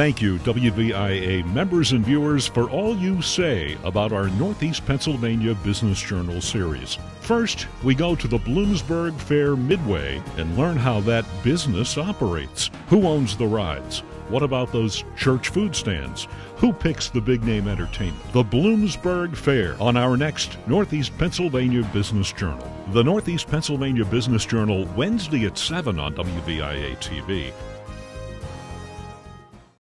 Thank you, WVIA members and viewers, for all you say about our Northeast Pennsylvania Business Journal series. First, we go to the Bloomsburg Fair Midway and learn how that business operates. Who owns the rides? What about those church food stands? Who picks the big name entertainment? The Bloomsburg Fair on our next Northeast Pennsylvania Business Journal. The Northeast Pennsylvania Business Journal, Wednesday at 7 on WVIA TV.